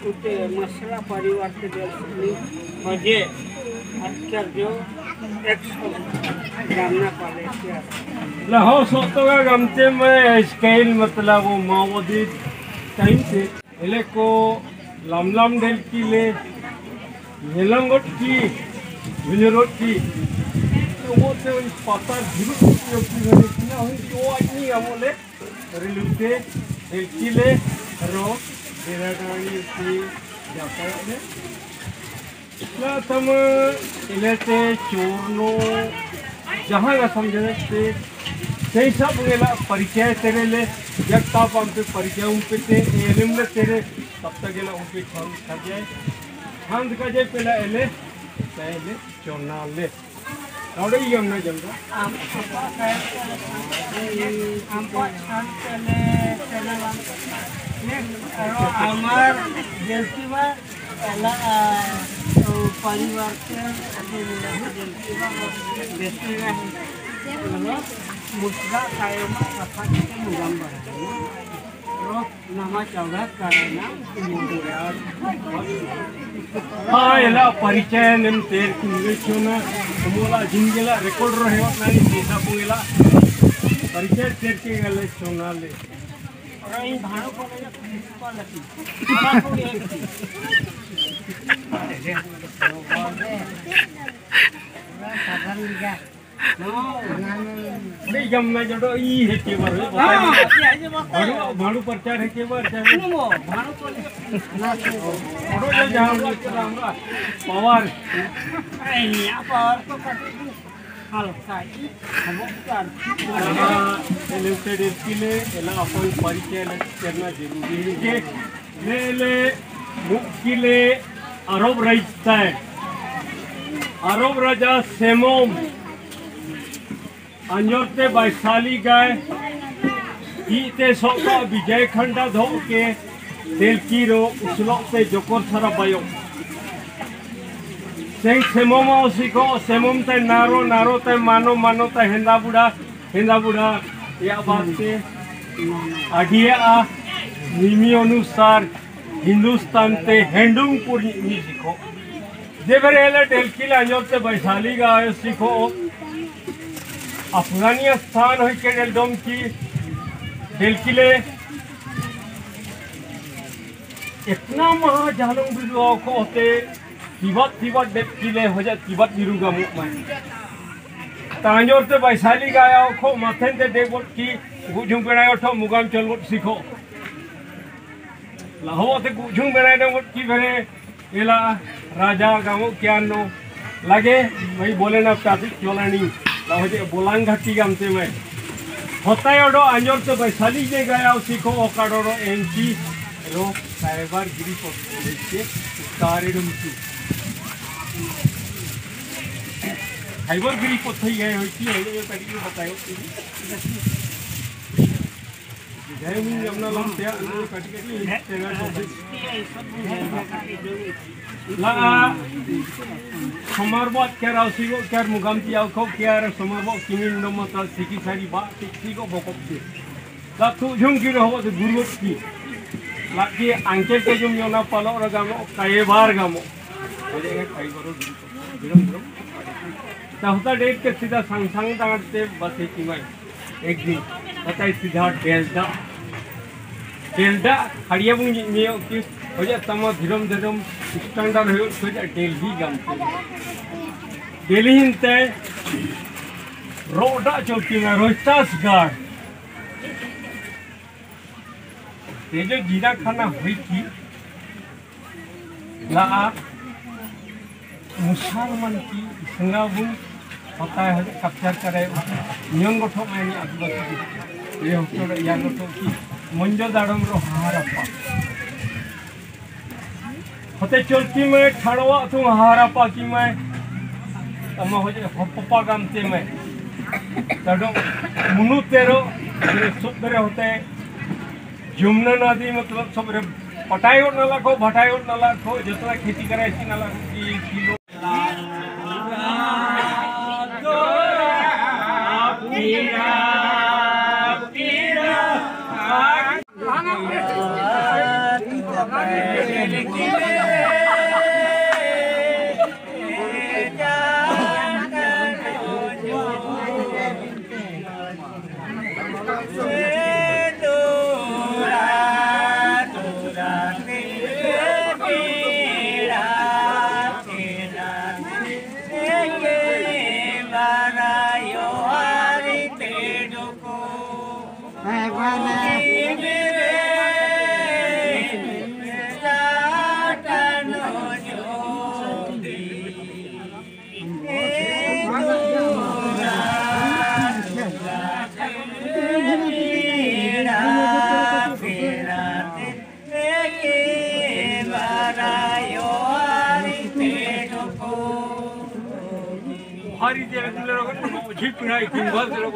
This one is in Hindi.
उते मसला डेल मज़े अत्यार जो एक सौ गामना पाले क्या लहो सोतोगा गमचे में मतलब वो माओवादी टाइम से इले को लम लम डेल की ले नीलंगोट की विजरोट की तो वो से उन पता धीरे की होने की ना हुई तो आदमी हमले रिलुते डेल की ले रो इले से चोरनो जहाँ का समझने सही सब गेला परिचय तेरे ले जब तक हम पे परिचय उन पे ते एलिम ले तेरे तब तक गेला उन पे छान खा जाए हांद का जे पेला एले, पहले चोना ले। और ये हमने जल्दा आम apa kayak ampa chantele tenalam kalau amar jeltima ela परिवार के अपने jeltima बेसिना है मुद्रा कायमा apa kita menggambar Roh nama cawdak karena kemudian हाँ एला परिचय निम तेर कुंगे चोना मोला जिंगेला रिकॉर्ड रहे ना नी पुंगेला। परिचय तेर के गले चोना ले। नहीं जड़ो ई बार हाँ, bakal. भाड़ू भाड़ू प्रचार जो पवार। लिमिटेड एला अपन परिचय करना ज़रूरी है। कि ले ले मुख्य ले अरब है अरब राजा सेमोम। अंजोरते बैसाली गए ईते सोका विजय खंडा धो के तेलकी रो उसलोक से जोकर सारा बायो। सेंग सेमोमा सिको सेमोम ते नारो नारो ते मानो मानो ते हेंदा बुढ़ा हेंदा बुढ़ा। या बात से आगे आ निमी अनुसार हिंदुस्तान ते हेंडुंग पूरी नी सिखो जे बेरे एले टेलकिल अंजोर ते वैशाली गा आयो सिखो। होई के डेलडोम की टेलकिले इतना महा बिरुआ को होते तिबत तिबत डेलकिले हो जा तिबत बिरुगा मुक में तांजोर ते वैशाली गाया खो माथेन ते देखबो की गुजुं बेड़ायो ठो मुगाम चलबो सिखो। लाहो ते गुजुं बेड़ाय दो की बेरे एला राजा गामो क्या नो। लगे भाई बोले ना ट्रैफ़िक चलानी लाहो जे बोलांग घाटी गामते में होता है ओडो अंजोर ते वैशाली जे गाया सिखो ओकाडोरो एनसी रो साइबर गिरी को के कारेडम की फाइबर गिरी को थई है होती है ये तरीके बतायो जय मुंग यमुना लम त्या अनु कटी कटी तेरा ला समारबत क्या राउसिगो क्या मुगामती आउखो क्या रे समारबत किमिन नम ता सिकी सारी बा टिक्सी को बकप से ला तू झुम की रहो गुरुवत की। ला की अंकेल के जुम योना पालो र गामो, काये बार गामो। बोले काई करो बिरम बिरम चाहता डेट के सीधा संग संग दांते बस एक में एक दिन पता सीधा डेल्टा। डेल्टा हड़िया बुंग, मियो गम दिल्ली हिंते रोडा चौकी रोहतास गार्ड। ये जो जीरा खाना हुई थी, ला मुसलमान की संगाबुन होता है कैप्चर करे नियम गठो में आदिवासी ये होतो या गठो की मंजो दाड़म रो हारप्पा अते चलती में ठाड़वा तू हारा पाकी में तम हो जे पप्पा गामते में तडो मुनु तेरो सब रे होते जुमना नदी मतलब सब रे और नाला को और नाला को जितना खेती करे ऐसी नाला की किलो हरी देर दिले रगो झिप पिनाई किंगल दिले